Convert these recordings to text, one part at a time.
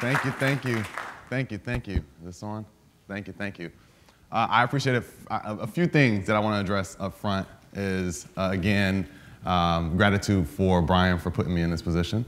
Thank you, thank you, thank you, thank you. Is this on? Thank you, thank you. Uh, I appreciate it. A few things that I want to address up front is, uh, again, um, gratitude for Brian for putting me in this position.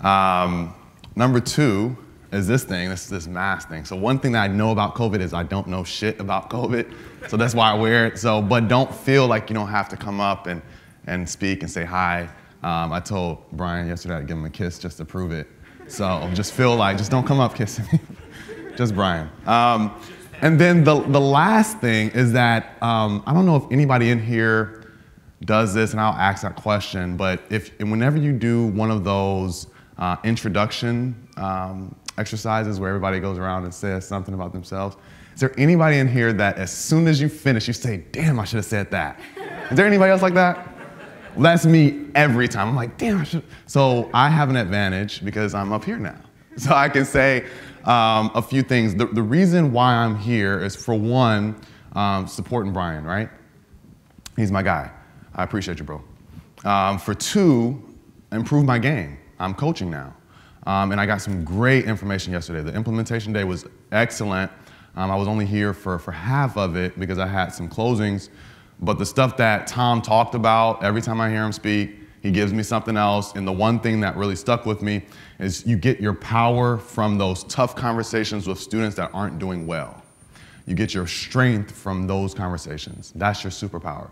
Um, number two is this thing, this, this mask thing. So one thing that I know about COVID is I don't know shit about COVID. So that's why I wear it. So, but don't feel like you don't have to come up and, and speak and say hi. Um, I told Brian yesterday I'd give him a kiss just to prove it. So just feel like, just don't come up kissing me. just Brian. Um, and then the, the last thing is that um, I don't know if anybody in here does this, and I'll ask that question, but if whenever you do one of those uh, introduction um, exercises where everybody goes around and says something about themselves, is there anybody in here that as soon as you finish, you say, damn, I should have said that? Is there anybody else like that? That's me every time. I'm like, damn, I. So I have an advantage because I'm up here now. So I can say um, a few things. The, the, reason why I'm here is for one, um, supporting Brian, right? He's my guy. I appreciate you, bro. Um, for two, improve my game. I'm coaching now. Um, and I got some great information yesterday. The implementation day was excellent. Um, I was only here for, for half of it because I had some closings but the stuff that Tom talked about, every time I hear him speak, he gives me something else. And the one thing that really stuck with me is you get your power from those tough conversations with students that aren't doing well. You get your strength from those conversations. That's your superpower.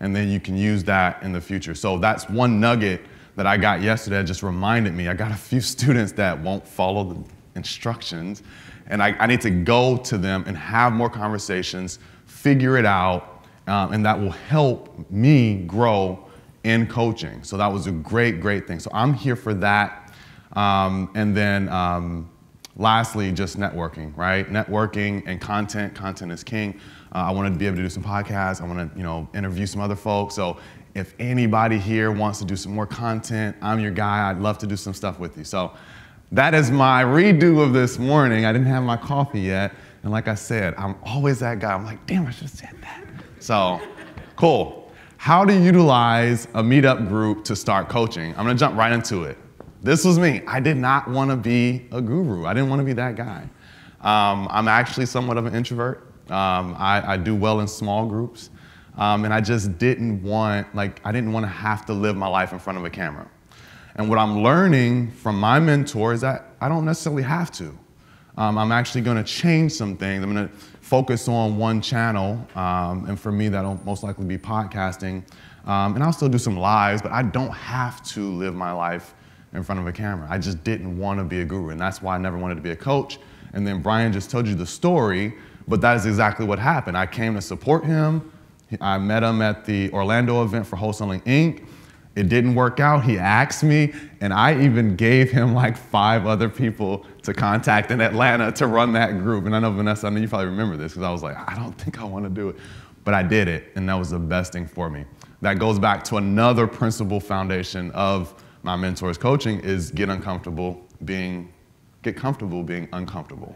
And then you can use that in the future. So that's one nugget that I got yesterday that just reminded me. I got a few students that won't follow the instructions, and I, I need to go to them and have more conversations, figure it out, um, and that will help me grow in coaching. So that was a great, great thing. So I'm here for that. Um, and then um, lastly, just networking, right? Networking and content. Content is king. Uh, I wanted to be able to do some podcasts. I want to, you know, interview some other folks. So if anybody here wants to do some more content, I'm your guy. I'd love to do some stuff with you. So that is my redo of this morning. I didn't have my coffee yet. And like I said, I'm always that guy. I'm like, damn, I should have said that. So, cool. How to utilize a meetup group to start coaching. I'm gonna jump right into it. This was me. I did not wanna be a guru. I didn't wanna be that guy. Um, I'm actually somewhat of an introvert. Um, I, I, do well in small groups. Um, and I just didn't want, like, I didn't wanna have to live my life in front of a camera. And what I'm learning from my mentor is that I don't necessarily have to. Um, I'm actually gonna change some things. I'm gonna focus on one channel, um, and for me, that'll most likely be podcasting. Um, and I'll still do some lives, but I don't have to live my life in front of a camera. I just didn't want to be a guru, and that's why I never wanted to be a coach. And then Brian just told you the story, but that is exactly what happened. I came to support him. I met him at the Orlando event for Wholesaling Inc. It didn't work out. He asked me, and I even gave him like five other people to contact in Atlanta to run that group. And I know Vanessa, I know you probably remember this because I was like, I don't think I want to do it. But I did it, and that was the best thing for me. That goes back to another principal foundation of my mentor's coaching is get uncomfortable being, get comfortable being uncomfortable.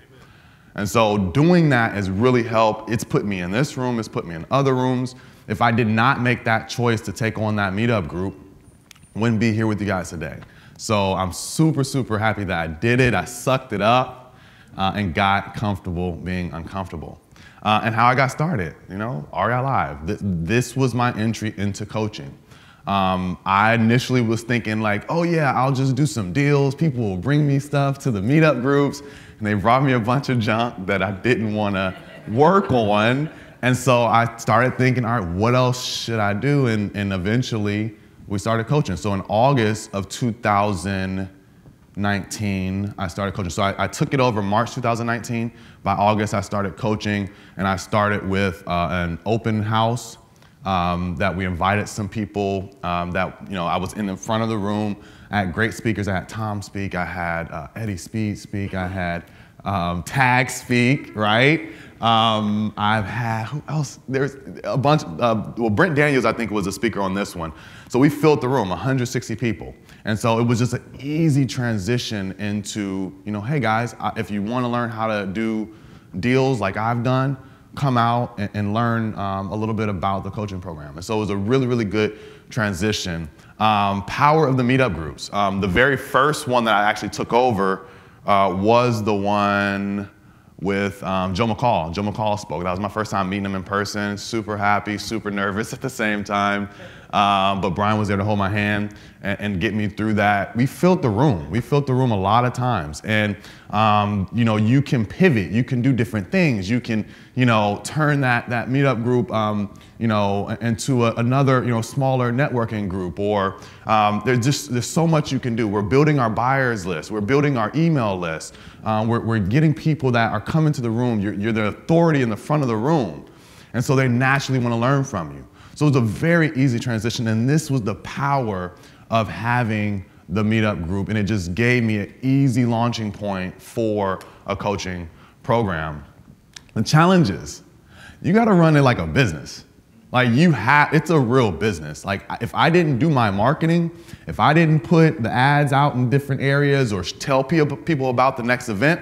And so doing that has really helped. It's put me in this room, it's put me in other rooms. If I did not make that choice to take on that meetup group, wouldn't be here with you guys today. So I'm super, super happy that I did it. I sucked it up uh, and got comfortable being uncomfortable. Uh, and how I got started, you know, REI Live. This, this was my entry into coaching. Um, I initially was thinking like, oh yeah, I'll just do some deals. People will bring me stuff to the meetup groups, and they brought me a bunch of junk that I didn't want to work on. And so I started thinking, all right, what else should I do? And, and eventually, we started coaching. So in August of 2019, I started coaching. So I, I took it over March 2019. By August, I started coaching, and I started with uh, an open house um, that we invited some people um, that, you know, I was in the front of the room. I had great speakers. I had Tom speak. I had uh, Eddie Speed speak. I had um, Tag speak, right? Um, I've had, who else? There's a bunch, uh, well, Brent Daniels, I think, was a speaker on this one. So we filled the room, 160 people. And so it was just an easy transition into, you know, hey guys, if you want to learn how to do deals like I've done, come out and, and learn um, a little bit about the coaching program. And so it was a really, really good transition. Um, power of the meetup groups. Um, the very first one that I actually took over uh, was the one with um, Joe McCall. Joe McCall spoke. That was my first time meeting him in person. Super happy, super nervous at the same time. Um, but Brian was there to hold my hand and, and, get me through that. We filled the room. We filled the room a lot of times. And, um, you know, you can pivot. You can do different things. You can, you know, turn that, that meetup group, um, you know, into a, another, you know, smaller networking group. Or um, there's just, there's so much you can do. We're building our buyers list. We're building our email list. Um, we're, we're getting people that are coming to the room. You're, you're the authority in the front of the room. And so they naturally want to learn from you. So it was a very easy transition, and this was the power of having the meetup group, and it just gave me an easy launching point for a coaching program. The challenges, you gotta run it like a business. Like you have, it's a real business. Like if I didn't do my marketing, if I didn't put the ads out in different areas or tell people about the next event,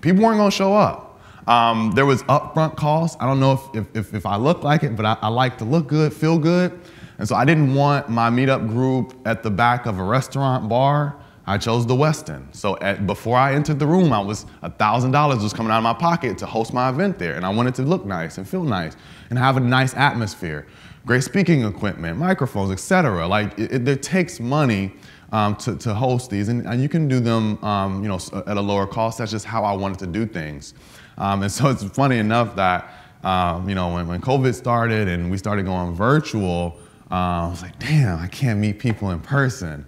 people weren't gonna show up. Um, there was upfront costs. I don't know if, if, if, if I look like it, but I, I, like to look good, feel good. And so I didn't want my meetup group at the back of a restaurant bar. I chose the Westin. So at, before I entered the room, I was $1,000 was coming out of my pocket to host my event there. And I wanted to look nice and feel nice and have a nice atmosphere. Great speaking equipment, microphones, etc. Like it, it, takes money um, to, to host these, and, and you can do them um, you know, at a lower cost. That's just how I wanted to do things. Um, and so it's funny enough that, um, you know, when, when COVID started and we started going virtual, uh, I was like, damn, I can't meet people in person.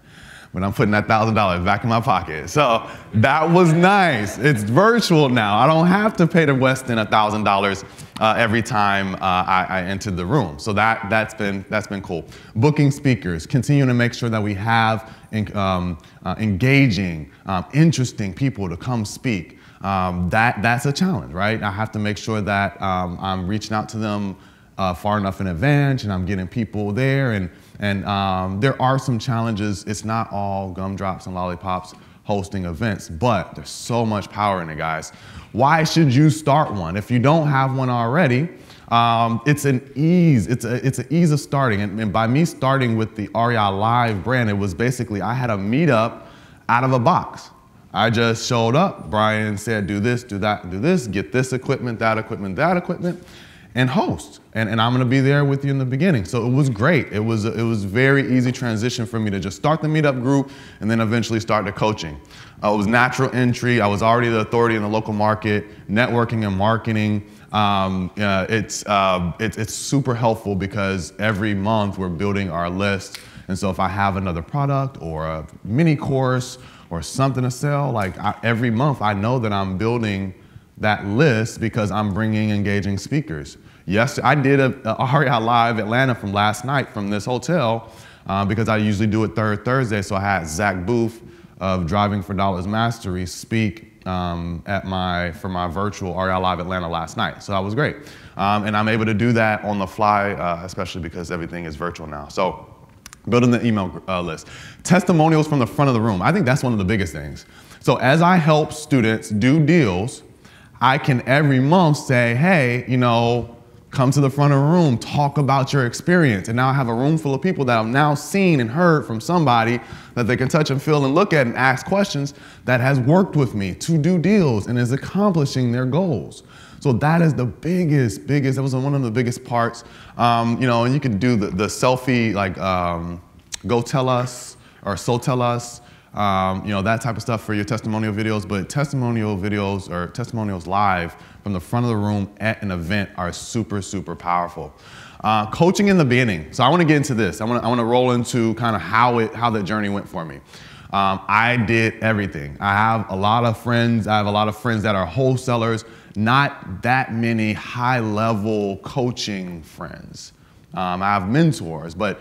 But I'm putting that thousand dollars back in my pocket. So that was nice. It's virtual now. I don't have to pay the Westin a thousand dollars uh, every time uh, I, I entered the room. So that that's been that's been cool. Booking speakers, continuing to make sure that we have um, uh, engaging, um, interesting people to come speak um, that, that's a challenge, right? I have to make sure that um, I'm reaching out to them uh, far enough in advance and I'm getting people there. And, and um, there are some challenges. It's not all gumdrops and lollipops hosting events, but there's so much power in it, guys. Why should you start one? If you don't have one already, um, it's an ease. It's, a, it's an ease of starting. And, and by me starting with the REI Live brand, it was basically I had a meetup out of a box. I just showed up. Brian said, do this, do that, do this, get this equipment, that equipment, that equipment, and host. And, and I'm gonna be there with you in the beginning. So it was great. It was, it was very easy transition for me to just start the meetup group and then eventually start the coaching. Uh, it was natural entry. I was already the authority in the local market, networking and marketing. Um, uh, it's, uh, it, it's super helpful because every month we're building our list. And so if I have another product or a mini course or something to sell, like I, every month I know that I'm building that list because I'm bringing engaging speakers. Yes, I did a, a REI Live Atlanta from last night from this hotel uh, because I usually do it third Thursday. So I had Zach Booth of Driving for Dollars Mastery speak um, at my for my virtual REI Live Atlanta last night. So that was great, um, and I'm able to do that on the fly, uh, especially because everything is virtual now. So building the email uh, list. Testimonials from the front of the room. I think that's one of the biggest things. So as I help students do deals, I can every month say, hey, you know, come to the front of the room, talk about your experience. And now I have a room full of people that I've now seen and heard from somebody that they can touch and feel and look at and ask questions that has worked with me to do deals and is accomplishing their goals. So that is the biggest, biggest, that was one of the biggest parts. Um, you know, and you can do the, the selfie, like um, go tell us or so tell us, um, you know, that type of stuff for your testimonial videos. But testimonial videos or testimonials live from the front of the room at an event are super, super powerful. Uh, coaching in the beginning. So I want to get into this. I want to I want to roll into kind of how it how the journey went for me. Um, I did everything. I have a lot of friends. I have a lot of friends that are wholesalers not that many high level coaching friends. Um, I have mentors, but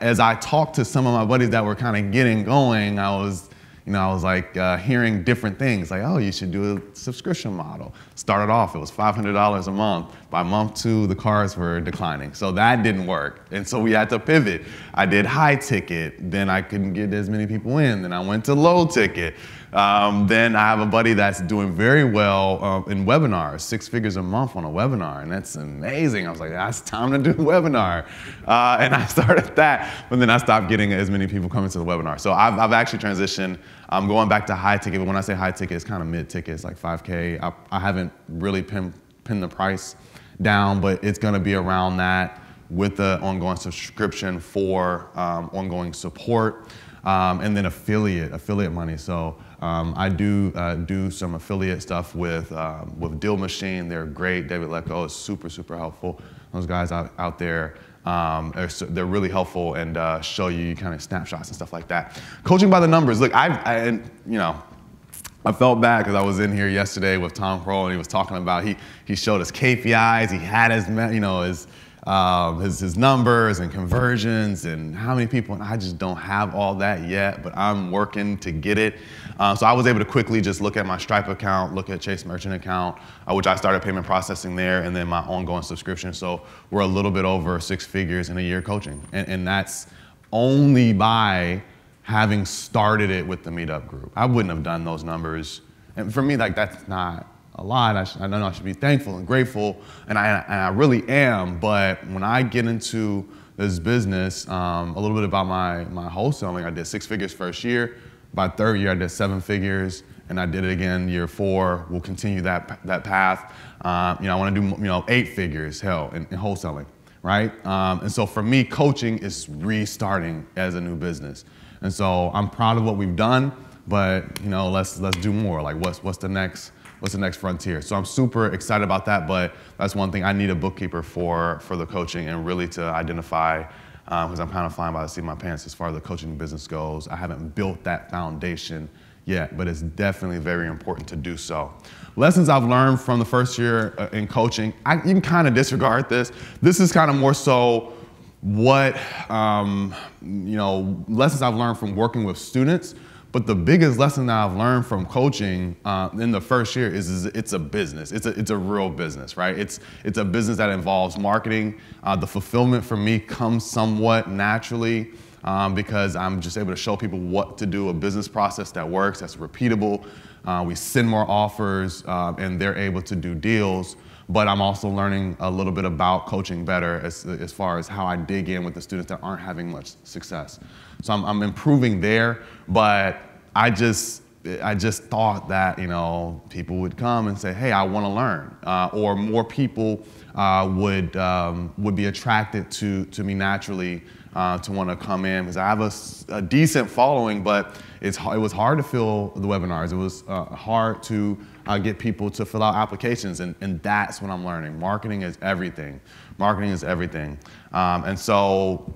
as I talked to some of my buddies that were kind of getting going, I was, you know, I was like uh, hearing different things like, oh, you should do a subscription model. Started off, it was $500 a month. By month two, the cars were declining. So that didn't work. And so we had to pivot. I did high ticket, then I couldn't get as many people in. Then I went to low ticket. Um, then I have a buddy that's doing very well uh, in webinars, six figures a month on a webinar, and that's amazing. I was like, that's time to do a webinar. Uh, and I started that, but then I stopped getting as many people coming to the webinar. So I've, I've actually transitioned. I'm going back to high ticket, but when I say high ticket, it's kind of mid ticket, it's like 5K. I, I haven't really pinned, the price down, but it's gonna be around that with the ongoing subscription for um, ongoing support. Um, and then affiliate, affiliate money. So um, I do uh, do some affiliate stuff with um, with Deal Machine. They're great. David Lecko is super super helpful. Those guys out out there. Um, they're really helpful and uh, show you kind of snapshots and stuff like that. Coaching by the numbers. Look, I've, I, and you know, I felt bad because I was in here yesterday with Tom Krol and he was talking about he he showed us KPIs. He had his you know his um, his, his numbers and conversions and how many people, and I just don't have all that yet, but I'm working to get it. Uh, so I was able to quickly just look at my Stripe account, look at Chase Merchant account, uh, which I started payment processing there, and then my ongoing subscription. So we're a little bit over six figures in a year coaching. And, and that's only by having started it with the meetup group. I wouldn't have done those numbers. And for me, like that's not a lot. I, I know I should be thankful and grateful, and I, and I really am. But when I get into this business, um, a little bit about my, my wholesaling, I did six figures first year. By third year, I did seven figures, and I did it again year four. We'll continue that, that path. Uh, you know, I want to do you know eight figures, hell, in, in wholesaling, right? Um, and so for me, coaching is restarting as a new business. And so I'm proud of what we've done, but you know, let's let's do more. Like, what's what's the next what's the next frontier. So I'm super excited about that, but that's one thing I need a bookkeeper for for the coaching and really to identify because um, I'm kind of flying by the seat of my pants as far as the coaching business goes. I haven't built that foundation yet, but it's definitely very important to do so. Lessons I've learned from the first year uh, in coaching, I, you can kind of disregard this. This is kind of more so what, um, you know, lessons I've learned from working with students but the biggest lesson that I've learned from coaching uh, in the first year is, is, it's a business. It's a, it's a real business, right? It's, it's a business that involves marketing. Uh, the fulfillment for me comes somewhat naturally um, because I'm just able to show people what to do, a business process that works, that's repeatable. Uh, we send more offers uh, and they're able to do deals but I'm also learning a little bit about coaching better as, as far as how I dig in with the students that aren't having much success. So I'm, I'm improving there, but I just, I just thought that you know people would come and say, "Hey, I want to learn," uh, or more people uh, would um, would be attracted to to me naturally uh, to want to come in because I have a, a, decent following, but it's it was hard to fill the webinars. It was uh, hard to uh, get people to fill out applications, and, and that's what I'm learning. Marketing is everything. Marketing is everything, um, and so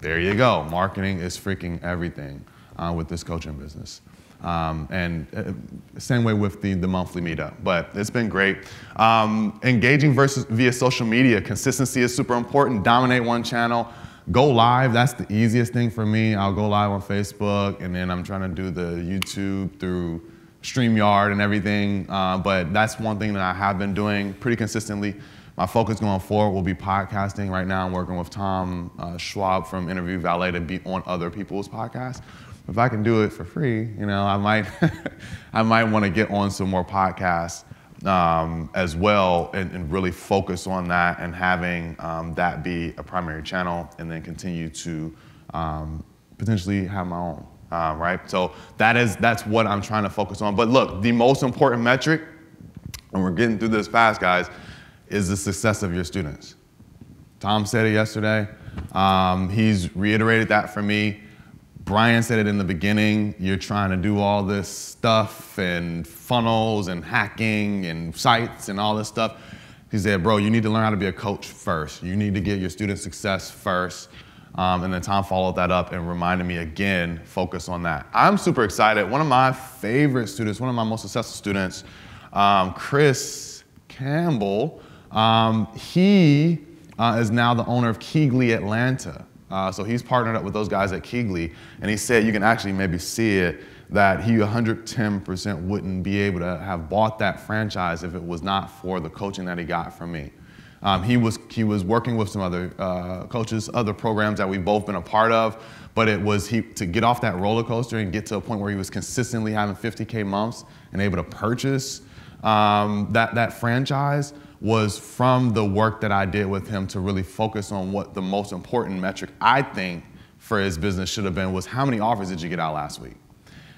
there you go. Marketing is freaking everything uh, with this coaching business. Um, and uh, same way with the, the monthly meetup, but it's been great. Um, engaging versus via social media, consistency is super important. Dominate one channel. Go live, that's the easiest thing for me. I'll go live on Facebook, and then I'm trying to do the YouTube through StreamYard and everything. Uh, but that's one thing that I have been doing pretty consistently. My focus going forward will be podcasting. Right now, I'm working with Tom uh, Schwab from Interview Valet to be on other people's podcasts. If I can do it for free, you know, I might, I might want to get on some more podcasts um, as well and, and, really focus on that and having um, that be a primary channel and then continue to um, potentially have my own. Uh, right, so that is that's what I'm trying to focus on. But look, the most important metric, and we're getting through this fast, guys, is the success of your students. Tom said it yesterday. Um, he's reiterated that for me. Brian said it in the beginning. You're trying to do all this stuff and funnels and hacking and sites and all this stuff. He said, bro, you need to learn how to be a coach first. You need to get your student success first. Um, and then Tom followed that up and reminded me again, focus on that. I'm super excited. One of my favorite students, one of my most successful students, um, Chris Campbell, um, he uh, is now the owner of Keyglee Atlanta. Uh, so he's partnered up with those guys at Keyglee, and he said you can actually maybe see it that he 110% wouldn't be able to have bought that franchise if it was not for the coaching that he got from me. Um, he was he was working with some other uh, coaches, other programs that we've both been a part of. But it was he to get off that roller coaster and get to a point where he was consistently having 50k months and able to purchase um, that that franchise was from the work that I did with him to really focus on what the most important metric I think for his business should have been was how many offers did you get out last week?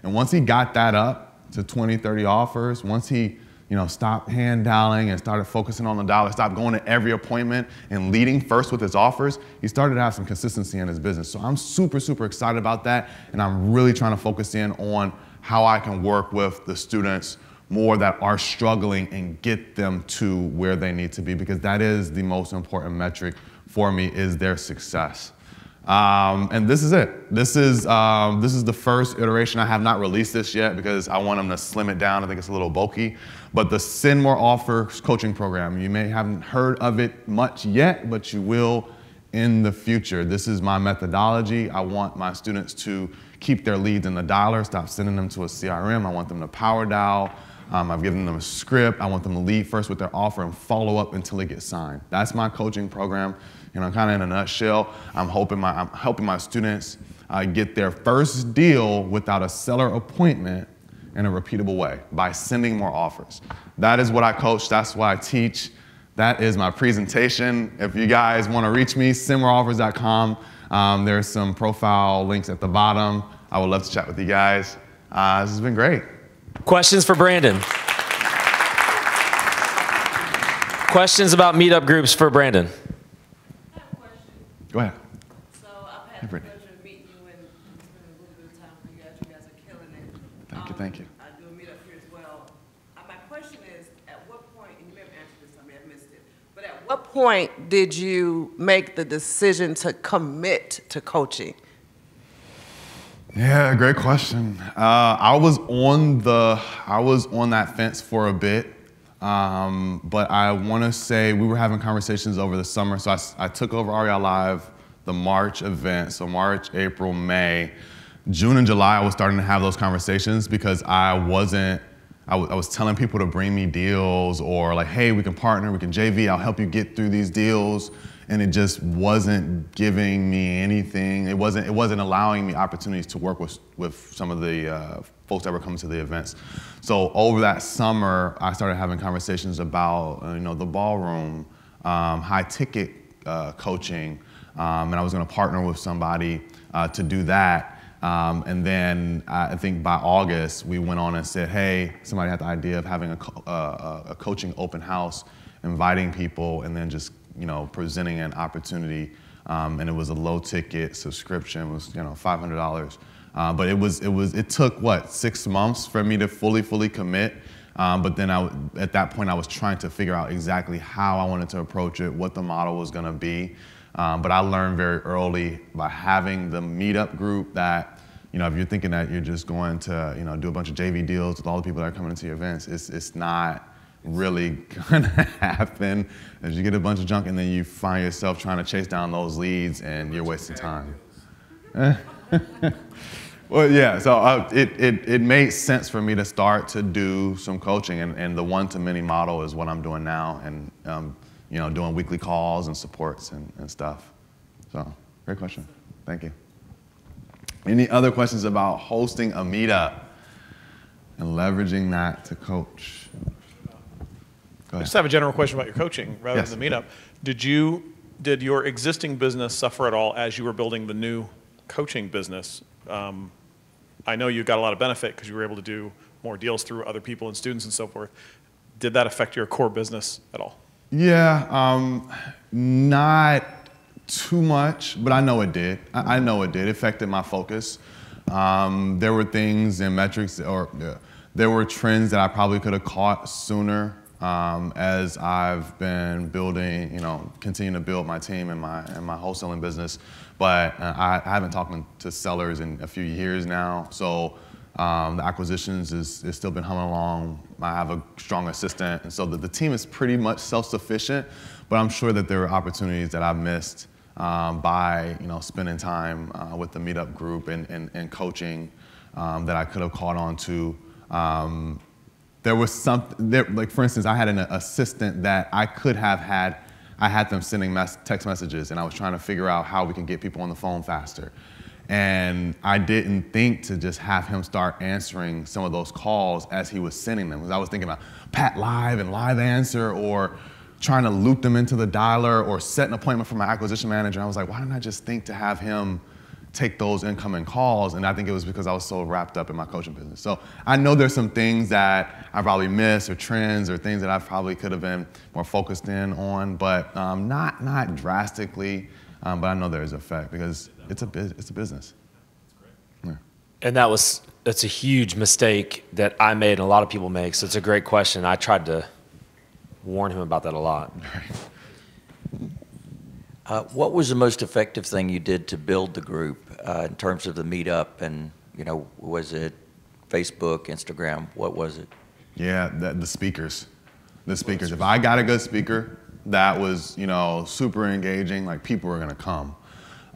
And once he got that up to 20, 30 offers, once he you know, stopped hand dialing and started focusing on the dialer, stopped going to every appointment and leading first with his offers, he started to have some consistency in his business. So I'm super, super excited about that. And I'm really trying to focus in on how I can work with the students more that are struggling and get them to where they need to be because that is the most important metric for me is their success. Um, and this is it. This is, um, this is the first iteration. I have not released this yet because I want them to slim it down. I think it's a little bulky. But the Send More Offers coaching program, you may haven't heard of it much yet, but you will in the future. This is my methodology. I want my students to keep their leads in the dialer, stop sending them to a CRM. I want them to power dial. Um, I've given them a script. I want them to lead first with their offer and follow up until it gets signed. That's my coaching program. You know, kind of in a nutshell, I'm hoping my, I'm helping my students uh, get their first deal without a seller appointment in a repeatable way by sending more offers. That is what I coach. That's what I teach. That is my presentation. If you guys want to reach me, sendmoreoffers.com. Um, there's some profile links at the bottom. I would love to chat with you guys. Uh, this has been great. Questions for Brandon? Questions about meetup groups for Brandon? Go ahead. So I've had the pleasure of meeting you and spending a little bit of time with you guys. You guys are killing it. Thank you, Um, thank you. I do a meetup here as well. Uh, my question is, at what point, and you may have answered this, I may have missed it, but at what point did you make the decision to commit to coaching? Yeah, great question. Uh, I was on the I was on that fence for a bit, um, but I want to say we were having conversations over the summer. So I, I took over REI Live the March event, so March, April, May, June, and July. I was starting to have those conversations because I wasn't. I was- I was telling people to bring me deals or like, hey, we can partner, we can JV, I'll help you get through these deals and it just wasn't giving me anything. It wasn't it wasn't allowing me opportunities to work with with some of the uh, folks that were coming to the events. So over that summer, I started having conversations about uh, you know the ballroom, um, high ticket uh, coaching, um, and I was going to partner with somebody uh, to do that. Um, and then I think by August, we went on and said, hey, somebody had the idea of having a, uh, a coaching open house, inviting people, and then just you know presenting an opportunity. Um, and it was a low ticket subscription, it was you know $500. Uh, but it was it was it took what six months for me to fully fully commit. Um, but then I, at that point, I was trying to figure out exactly how I wanted to approach it, what the model was going to be. Um, but I learned very early by having the meetup group that, you know, if you're thinking that you're just going to, you know, do a bunch of JV deals with all the people that are coming into your events, it's, it's not really to happen. As you get a bunch of junk and then you find yourself trying to chase down those leads and you're wasting time. Well, yeah, so uh, it, it, it made sense for me to start to do some coaching, and, and the one to many model is what I'm doing now, and um, you know, doing weekly calls and supports and, and stuff. So, great question. Thank you. Any other questions about hosting a meetup and leveraging that to coach? Go I just have a general question about your coaching rather Yes. than the meetup. Did you, did your existing business suffer at all as you were building the new coaching business? Um, I know you got a lot of benefit because you were able to do more deals through other people and students and so forth. Did that affect your core business at all? Yeah, um, not too much, but I know it did. I, I know it did. It affected my focus. Um, there were things and metrics, or yeah, there were trends that I probably could have caught sooner um, as I've been building, you know, continuing to build my team and my and my wholesaling business. But uh, I, I haven't talked to sellers in a few years now, so um, the acquisitions is, is still been humming along. I have a strong assistant, and so the, the team is pretty much self-sufficient. But I'm sure that there are opportunities that I missed um, by you know spending time uh, with the meetup group and, and, and coaching um, that I could have caught on to. Um, there was something there, like for instance, I had an assistant that I could have had I had them sending text messages, and I was trying to figure out how we can get people on the phone faster. And I didn't think to just have him start answering some of those calls as he was sending them. Because I was thinking about Pat Live and Live Answer or trying to loop them into the dialer or set an appointment for my acquisition manager. I was like, why didn't I just think to have him take those incoming calls? And I think it was because I was so wrapped up in my coaching business. So I know there's some things that I probably missed or trends or things that I probably could have been more focused in on, but um, not, not drastically. Um, but I know there's effect because it's a, bus- it's a business. And that was that's a huge mistake that I made and a lot of people make. So it's a great question. I tried to warn him about that a lot. Uh, What was the most effective thing you did to build the group uh, in terms of the meetup? And, you know, was it Facebook, Instagram? What was it? Yeah, the, the speakers. The speakers. If I got a good speaker that was, you know, super engaging, like people were gonna come.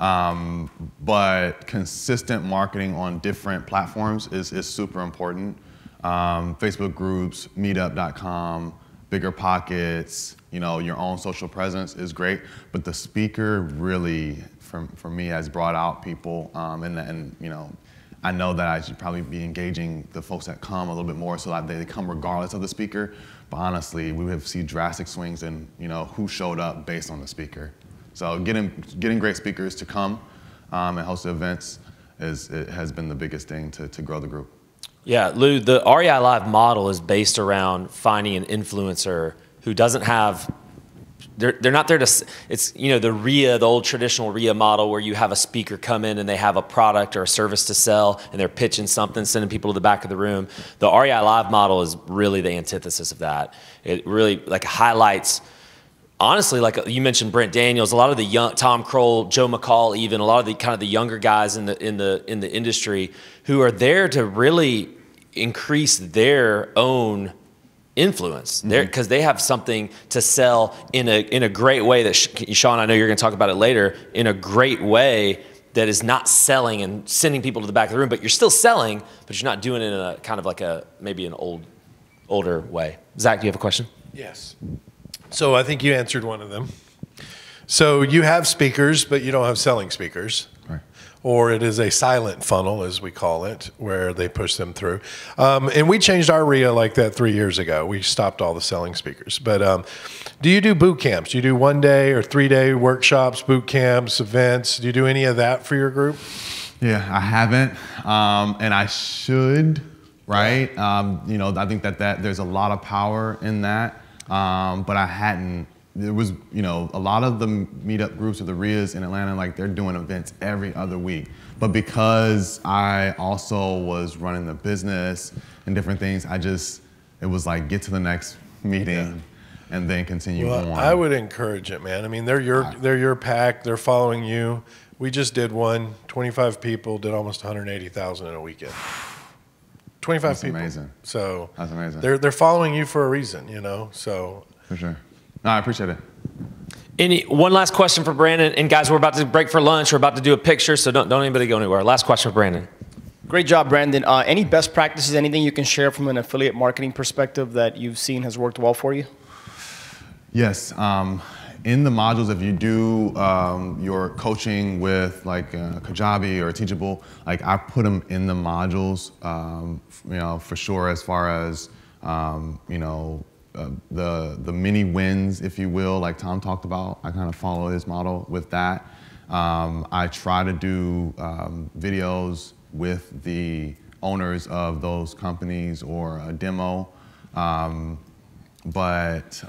Um, but consistent marketing on different platforms is, is super important. Um, Facebook groups, meetup.com, bigger pockets, you know, your own social presence is great. But the speaker really, for, for me, has brought out people. Um, and, and, you know, I know that I should probably be engaging the folks that come a little bit more so that they come regardless of the speaker. But honestly, we have seen drastic swings in, you know, who showed up based on the speaker. So getting, getting great speakers to come um, and host events is, it has been the biggest thing to, to grow the group. Yeah, Lou, the REI Live model is based around finding an influencer who doesn't have they're, they're not there to it's you know the RIA the old traditional RIA model where you have a speaker come in and they have a product or a service to sell and they're pitching something sending people to the back of the room the REI live model is really the antithesis of that it really like highlights honestly, like uh, you mentioned, Brent Daniels, a lot of the young Tom Krol, Joe McCall, even a lot of the kind of the younger guys in the in the in the industry who are there to really increase their own influence there because mm-hmm. they have something to sell in a in a great way that Sh- Sean I know you're going to talk about it later in a great way that is not selling and sending people to the back of the room but you're still selling but you're not doing it in a kind of like a maybe an old older way. Zach, do you have a question? Yes. So I think you answered one of them. So you have speakers, but you don't have selling speakers. Right. Or it is a silent funnel, as we call it, where they push them through. Um, and we changed our RIA like that three years ago. We stopped all the selling speakers. But um, do you do boot camps? Do you do one day or three day workshops, boot camps, events? Do you do any of that for your group? Yeah, I haven't, um, and I should. Right? Um, you know, I think that, that there's a lot of power in that, um, but I hadn't. There was, you know, a lot of the meetup groups or the RIAs in Atlanta, like they're doing events every other week. But because I also was running the business and different things, I just it was like get to the next meeting and then continue Well, on. I would encourage it, man. I mean, they're your they're your pack. They're following you. We just did one. 25 people did almost 180,000 in a weekend. 25 That's people. amazing. So That's amazing. They're they're following you for a reason, you know. So For sure. No, I appreciate it. Any one last question for Brandon, and guys, we're about to break for lunch. We're about to do a picture, so don't don't anybody go anywhere. Last question for Brandon. Great job, Brandon. Uh, any best practices, anything you can share from an affiliate marketing perspective that you've seen has worked well for you? Yes. Um, in the modules, if you do um, your coaching with like uh, Kajabi or Teachable, like I put them in the modules, um, you know, for sure. As far as um, you know, uh, the the mini wins, if you will, like Tom talked about, I kind of follow his model with that. Um, I try to do um, videos with the owners of those companies or a demo, um, but.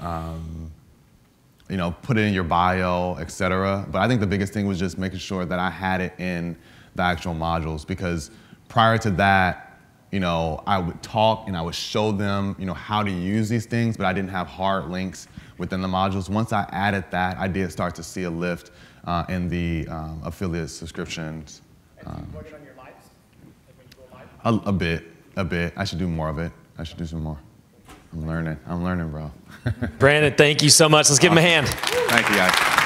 You know, put it in your bio, et cetera. But I think the biggest thing was just making sure that I had it in the actual modules because prior to that, you know, I would talk and I would show them, you know, how to use these things, but I didn't have hard links within the modules. Once I added that, I did start to see a lift uh, in the um, affiliate subscriptions. Um, a, a bit, a bit. I should do more of it. I should do some more. I'm learning. I'm learning, bro. Brandon, thank you so much. Let's give him a hand. Thank you, guys.